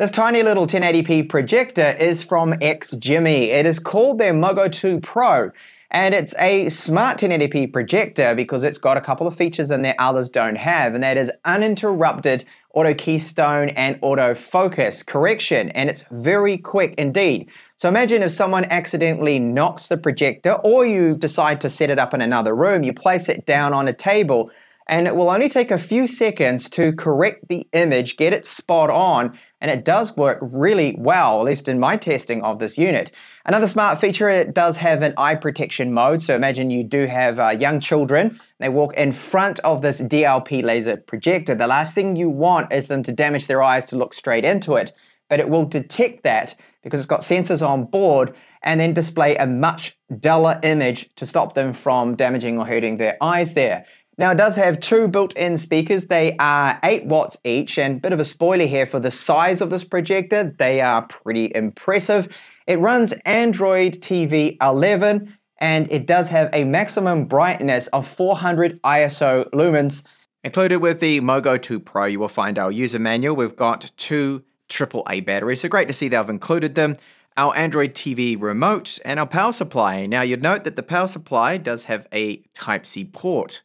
This tiny little 1080p projector is from XGIMI. It is called their Mogo 2 Pro. And it's a smart 1080p projector because it's got a couple of features in there others don't have, and that is uninterrupted auto keystone and auto focus correction, and it's very quick indeed. So imagine if someone accidentally knocks the projector, or you decide to set it up in another room, you place it down on a table, and it will only take a few seconds to correct the image, get it spot on, and it does work really well, at least in my testing of this unit. Another smart feature, it does have an eye protection mode, so imagine you do have uh, young children, they walk in front of this DLP laser projector. The last thing you want is them to damage their eyes to look straight into it, but it will detect that because it's got sensors on board and then display a much duller image to stop them from damaging or hurting their eyes there. Now it does have two built-in speakers. They are 8 watts each and bit of a spoiler here for the size of this projector. They are pretty impressive. It runs Android TV 11 and it does have a maximum brightness of 400 ISO lumens. Included with the Mogo 2 Pro, you will find our user manual. We've got two AAA batteries, so great to see they've included them our Android TV remote, and our power supply. Now, you'd note that the power supply does have a Type-C port.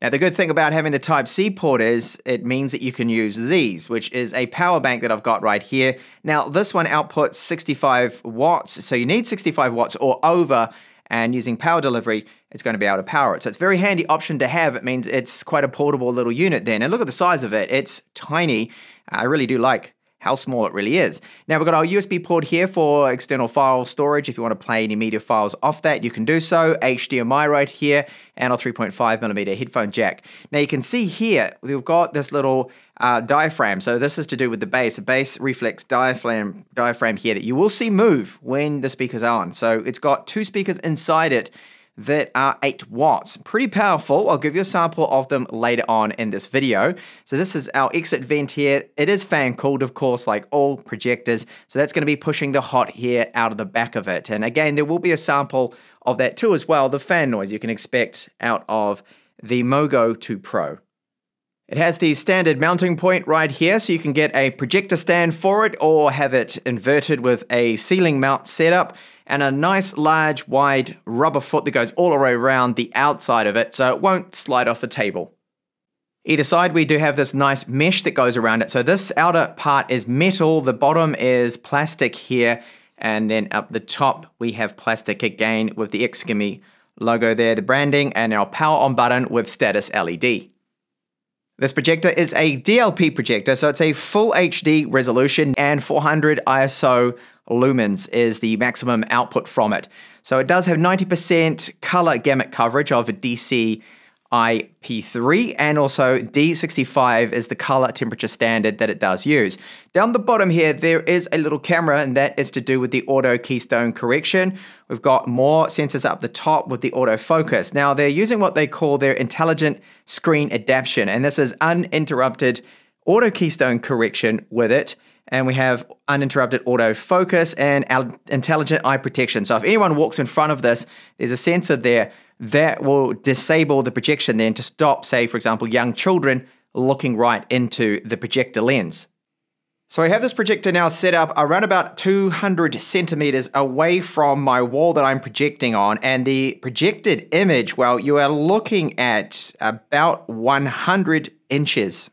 Now, the good thing about having the Type-C port is it means that you can use these, which is a power bank that I've got right here. Now, this one outputs 65 watts, so you need 65 watts or over, and using power delivery, it's going to be able to power it. So it's a very handy option to have. It means it's quite a portable little unit then. And look at the size of it. It's tiny. I really do like how small it really is. Now we've got our USB port here for external file storage. If you want to play any media files off that, you can do so. HDMI right here and our 3.5 millimeter headphone jack. Now you can see here, we've got this little uh, diaphragm. So this is to do with the bass, a bass reflex diaphragm, diaphragm here that you will see move when the speaker's are on. So it's got two speakers inside it that are 8 watts. Pretty powerful. I'll give you a sample of them later on in this video. So this is our exit vent here. It is fan cooled, of course, like all projectors. So that's going to be pushing the hot air out of the back of it. And again, there will be a sample of that too as well, the fan noise you can expect out of the Mogo 2 Pro. It has the standard mounting point right here, so you can get a projector stand for it or have it inverted with a ceiling mount setup and a nice large wide rubber foot that goes all the way around the outside of it so it won't slide off the table. Either side we do have this nice mesh that goes around it. So this outer part is metal, the bottom is plastic here, and then up the top we have plastic again with the XGIMI logo there, the branding, and our power on button with status LED. This projector is a DLP projector, so it's a full HD resolution and 400 ISO lumens is the maximum output from it. So it does have 90% color gamut coverage of a DCI P3 and also D65 is the color temperature standard that it does use. Down the bottom here, there is a little camera and that is to do with the auto keystone correction. We've got more sensors up the top with the autofocus. Now they're using what they call their intelligent screen adaptation and this is uninterrupted auto keystone correction with it and we have uninterrupted autofocus and intelligent eye protection. So if anyone walks in front of this, there's a sensor there that will disable the projection then to stop, say, for example, young children looking right into the projector lens. So I have this projector now set up around about 200 centimeters away from my wall that I'm projecting on and the projected image, well, you are looking at about 100 inches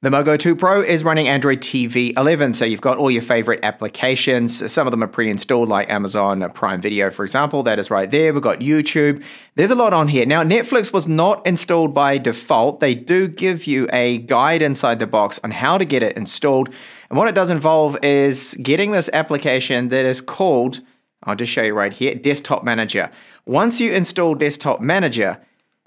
the Mogo 2 Pro is running Android TV 11, so you've got all your favorite applications. Some of them are pre installed, like Amazon Prime Video, for example. That is right there. We've got YouTube. There's a lot on here. Now, Netflix was not installed by default. They do give you a guide inside the box on how to get it installed. And what it does involve is getting this application that is called, I'll just show you right here, Desktop Manager. Once you install Desktop Manager,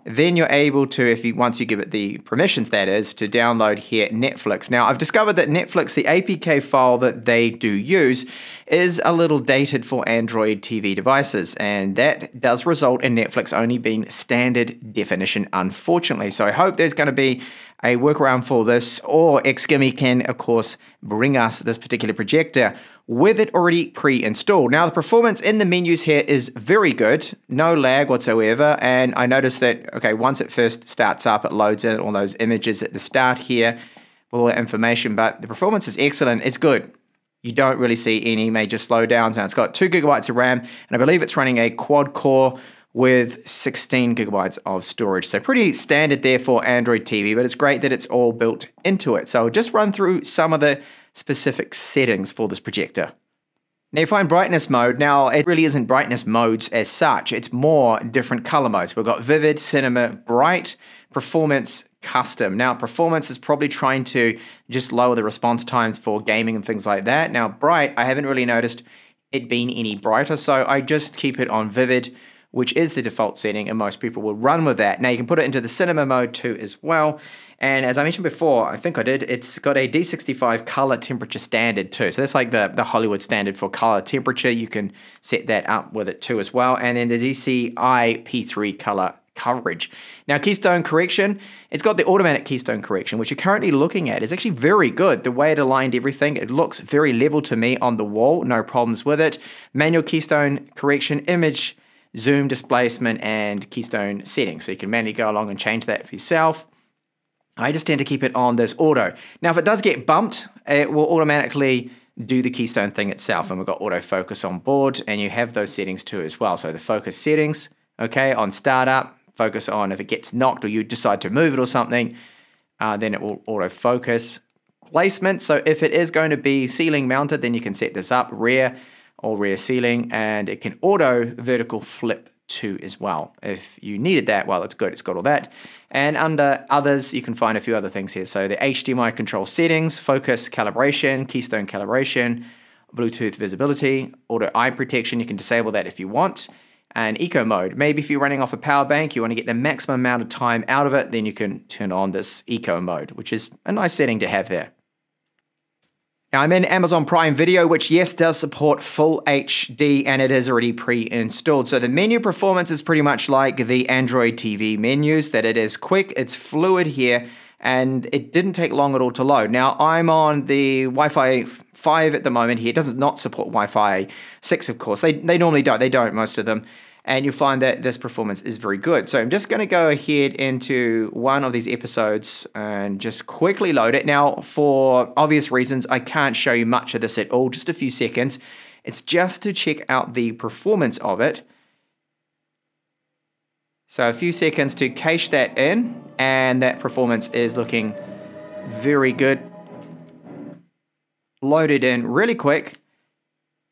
then you're able to, if you once you give it the permissions, that is, to download here Netflix. Now, I've discovered that Netflix, the APK file that they do use, is a little dated for Android TV devices, and that does result in Netflix only being standard definition, unfortunately. So I hope there's going to be a workaround for this, or XGIMI can, of course, bring us this particular projector with it already pre-installed. Now, the performance in the menus here is very good, no lag whatsoever, and I noticed that, okay, once it first starts up, it loads in all those images at the start here, all that information. But the performance is excellent. It's good. You don't really see any major slowdowns. Now it's got two gigabytes of RAM, and I believe it's running a quad core with 16 gigabytes of storage. So pretty standard there for Android TV, but it's great that it's all built into it. So I'll just run through some of the specific settings for this projector. Now you find brightness mode, now it really isn't brightness modes as such, it's more different color modes. We've got vivid, cinema, bright, performance, custom. Now performance is probably trying to just lower the response times for gaming and things like that. Now bright, I haven't really noticed it being any brighter, so I just keep it on vivid which is the default setting, and most people will run with that. Now you can put it into the cinema mode too as well. And as I mentioned before, I think I did, it's got a D65 color temperature standard too. So that's like the, the Hollywood standard for color temperature. You can set that up with it too as well. And then the DCI P3 color coverage. Now, keystone correction, it's got the automatic keystone correction, which you're currently looking at is actually very good. The way it aligned everything, it looks very level to me on the wall, no problems with it. Manual keystone correction, image zoom displacement and keystone settings. So you can manually go along and change that for yourself. I just tend to keep it on this auto. Now, if it does get bumped, it will automatically do the keystone thing itself. And we've got autofocus on board and you have those settings too as well. So the focus settings, okay, on startup, focus on if it gets knocked or you decide to move it or something, uh, then it will autofocus. Placement, so if it is going to be ceiling mounted, then you can set this up. Rear, or rear ceiling, and it can auto vertical flip too as well. If you needed that, well, it's good, it's got all that. And under others, you can find a few other things here. So the HDMI control settings, focus calibration, keystone calibration, Bluetooth visibility, auto eye protection, you can disable that if you want. And eco mode, maybe if you're running off a power bank, you want to get the maximum amount of time out of it, then you can turn on this eco mode, which is a nice setting to have there. Now I'm in Amazon Prime Video, which yes, does support full HD and it is already pre-installed. So the menu performance is pretty much like the Android TV menus, that it is quick, it's fluid here, and it didn't take long at all to load. Now I'm on the Wi-Fi 5 at the moment here. It does not support Wi-Fi 6, of course. They, they normally don't, they don't, most of them and you'll find that this performance is very good. So I'm just going to go ahead into one of these episodes and just quickly load it. Now, for obvious reasons, I can't show you much of this at all, just a few seconds. It's just to check out the performance of it. So a few seconds to cache that in, and that performance is looking very good. Loaded in really quick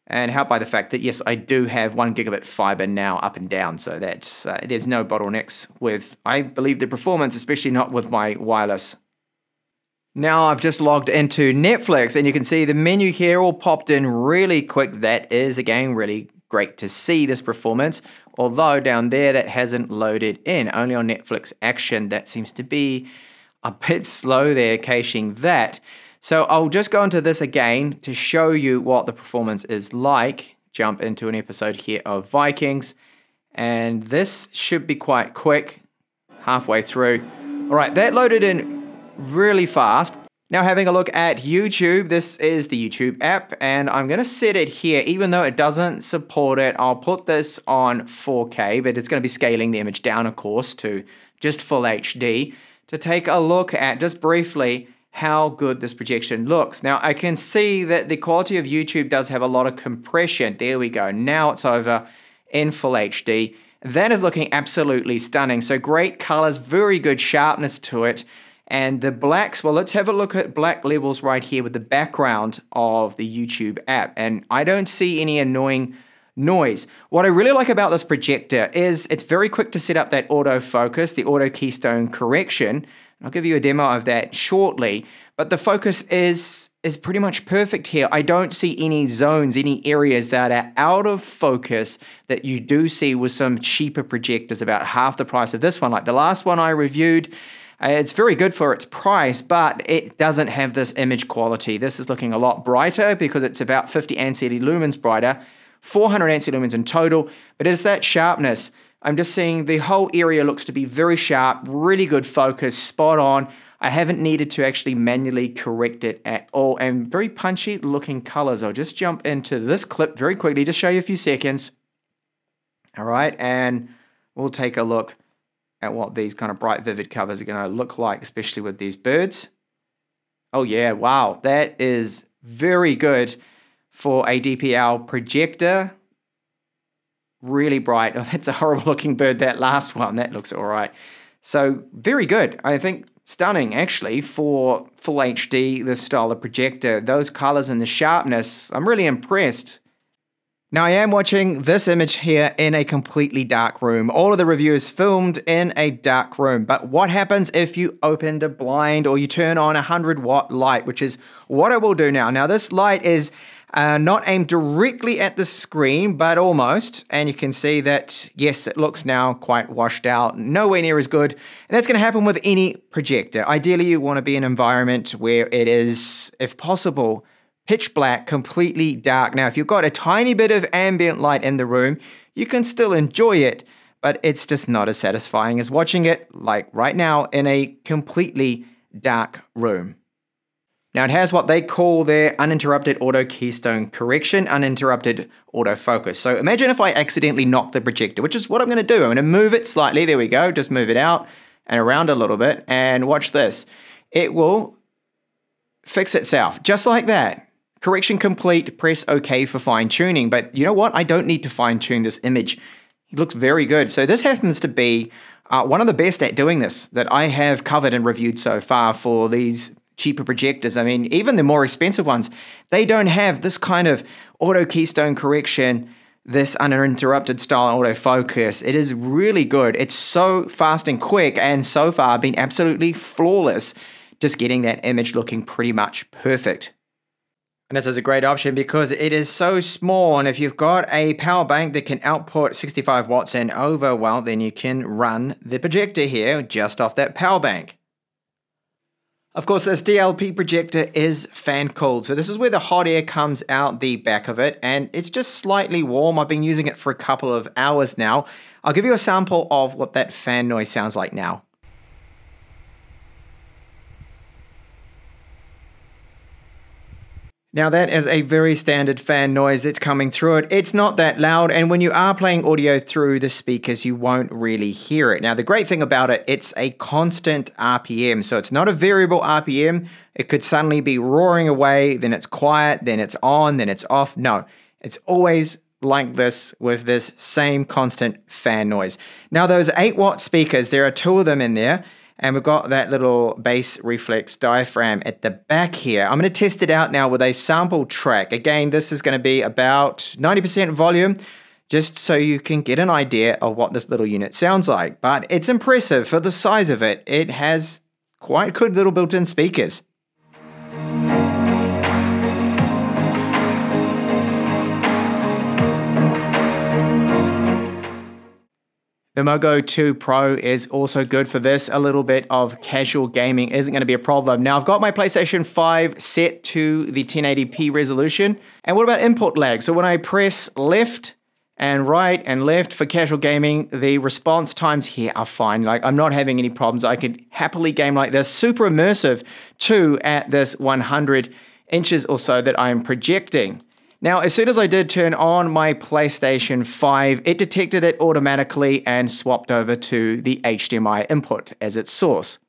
and helped by the fact that yes, I do have one gigabit fiber now up and down, so that uh, there's no bottlenecks with I believe the performance, especially not with my wireless. Now I've just logged into Netflix, and you can see the menu here all popped in really quick. That is again really great to see this performance. Although down there that hasn't loaded in, only on Netflix Action that seems to be a bit slow there caching that. So I'll just go into this again to show you what the performance is like. Jump into an episode here of Vikings. And this should be quite quick, halfway through. All right, that loaded in really fast. Now having a look at YouTube, this is the YouTube app and I'm gonna set it here, even though it doesn't support it, I'll put this on 4K, but it's gonna be scaling the image down, of course, to just full HD to take a look at, just briefly, how good this projection looks. Now I can see that the quality of YouTube does have a lot of compression. There we go. Now it's over in full HD. That is looking absolutely stunning. So great colors, very good sharpness to it. And the blacks, well, let's have a look at black levels right here with the background of the YouTube app. And I don't see any annoying noise. What I really like about this projector is it's very quick to set up that autofocus, the auto keystone correction. I'll give you a demo of that shortly, but the focus is is pretty much perfect here. I don't see any zones, any areas that are out of focus that you do see with some cheaper projectors about half the price of this one. Like the last one I reviewed, Uh, it's very good for its price, but it doesn't have this image quality. This is looking a lot brighter because it's about 50 ANSI lumens brighter, 400 ANSI lumens in total, but it's that sharpness. I'm just seeing the whole area looks to be very sharp, really good focus, spot on. I haven't needed to actually manually correct it at all and very punchy looking colors. I'll just jump into this clip very quickly, just show you a few seconds. All right, and we'll take a look at what these kind of bright vivid covers are gonna look like, especially with these birds. Oh yeah, wow, that is very good for a DPL projector. Really bright. Oh, that's a horrible looking bird, that last one. That looks all right. So, very good. I think stunning actually for full HD, this style of projector. Those colors and the sharpness, I'm really impressed. Now I am watching this image here in a completely dark room. All of the reviews filmed in a dark room. But what happens if you open a blind or you turn on a 100 watt light, which is what I will do now. Now this light is uh, not aimed directly at the screen, but almost. And you can see that, yes, it looks now quite washed out, nowhere near as good. And that's going to happen with any projector. Ideally, you want to be in an environment where it is, if possible, pitch black, completely dark. Now, if you've got a tiny bit of ambient light in the room, you can still enjoy it, but it's just not as satisfying as watching it, like right now, in a completely dark room. Now it has what they call their uninterrupted auto keystone correction, uninterrupted autofocus. So imagine if I accidentally knock the projector, which is what I'm going to do. I'm going to move it slightly. There we go. Just move it out and around a little bit. And watch this. It will fix itself just like that. Correction complete, press OK for fine tuning. But you know what? I don't need to fine tune this image. It looks very good. So this happens to be uh, one of the best at doing this that I have covered and reviewed so far for these cheaper projectors. I mean, even the more expensive ones, they don't have this kind of auto keystone correction, this uninterrupted style autofocus. It is really good. It's so fast and quick, and so far been absolutely flawless, just getting that image looking pretty much perfect. And this is a great option because it is so small. And if you've got a power bank that can output 65 watts and over, well, then you can run the projector here just off that power bank. Of course, this DLP projector is fan cooled. So this is where the hot air comes out the back of it and it's just slightly warm. I've been using it for a couple of hours now. I'll give you a sample of what that fan noise sounds like now. Now that is a very standard fan noise that's coming through it. It's not that loud and when you are playing audio through the speakers you won't really hear it. Now the great thing about it, it's a constant RPM. So it's not a variable RPM. It could suddenly be roaring away, then it's quiet, then it's on, then it's off. No, it's always like this with this same constant fan noise. Now those 8 watt speakers, there are two of them in there. And we've got that little bass reflex diaphragm at the back here. I'm going to test it out now with a sample track. Again, this is going to be about 90% volume, just so you can get an idea of what this little unit sounds like. But it's impressive for the size of it. It has quite good little built-in speakers. The Mogo 2 Pro is also good for this. A little bit of casual gaming isn't going to be a problem. Now, I've got my PlayStation 5 set to the 1080p resolution. And what about input lag? So when I press left and right and left for casual gaming, the response times here are fine. Like I'm not having any problems. I could happily game like this. Super immersive too at this 100 inches or so that I'm projecting. Now, as soon as I did turn on my PlayStation 5, it detected it automatically and swapped over to the HDMI input as its source.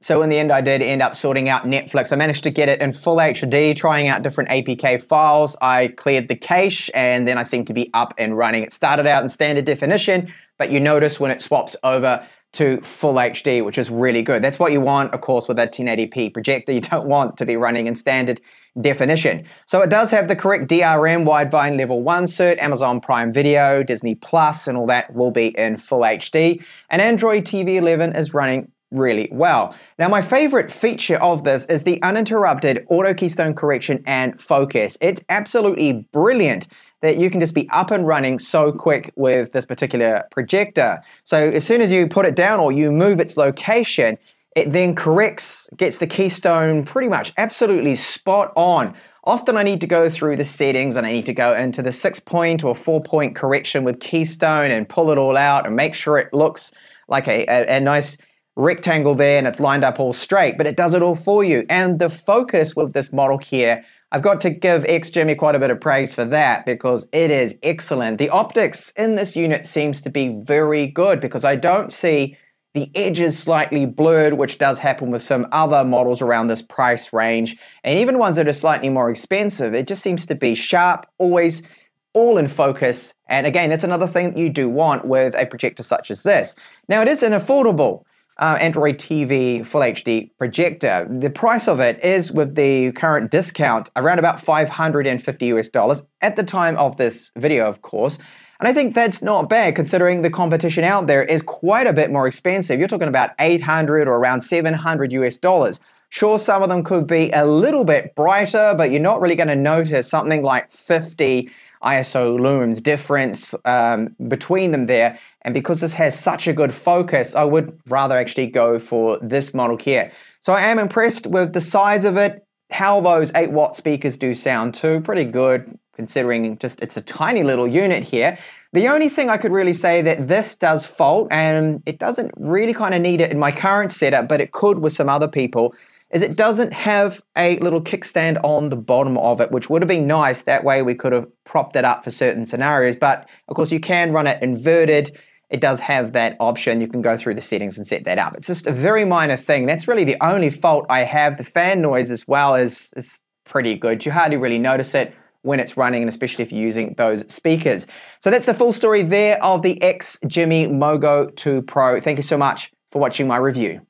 So in the end, I did end up sorting out Netflix. I managed to get it in full HD, trying out different APK files. I cleared the cache, and then I seemed to be up and running. It started out in standard definition, but you notice when it swaps over to full HD, which is really good. That's what you want, of course, with a 1080p projector. You don't want to be running in standard definition. So it does have the correct DRM Widevine Level 1 cert, Amazon Prime Video, Disney Plus, and all that will be in full HD. And Android TV 11 is running really well. Now, my favorite feature of this is the uninterrupted auto keystone correction and focus. It's absolutely brilliant that you can just be up and running so quick with this particular projector. So as soon as you put it down or you move its location, it then corrects, gets the keystone pretty much absolutely spot on. Often I need to go through the settings and I need to go into the six point or four point correction with keystone and pull it all out and make sure it looks like a, a, a nice rectangle there and it's lined up all straight, but it does it all for you. And the focus with this model here I've got to give XGIMI quite a bit of praise for that because it is excellent. The optics in this unit seems to be very good because I don't see The edges slightly blurred, which does happen with some other models around this price range. And even ones that are slightly more expensive, it just seems to be sharp, always all in focus. And again, that's another thing that you do want with a projector such as this. Now, it is an affordable uh, Android TV Full HD projector. The price of it is, with the current discount, around about 550 US dollars at the time of this video, of course. And I think that's not bad considering the competition out there is quite a bit more expensive. You're talking about 800 or around 700 US dollars. Sure, some of them could be a little bit brighter, but you're not really going to notice something like 50 ISO lumens difference um, between them there. And because this has such a good focus, I would rather actually go for this model here. So I am impressed with the size of it, how those 8 watt speakers do sound too, pretty good considering just it's a tiny little unit here. The only thing I could really say that this does fault, and it doesn't really kind of need it in my current setup, but it could with some other people, is it doesn't have a little kickstand on the bottom of it, which would have been nice. That way we could have propped it up for certain scenarios. But of course, you can run it inverted. It does have that option. You can go through the settings and set that up. It's just a very minor thing. That's really the only fault I have. The fan noise as well is, is pretty good. You hardly really notice it when it's running, and especially if you're using those speakers. So that's the full story there of the XGIMI Mogo 2 Pro. Thank you so much for watching my review.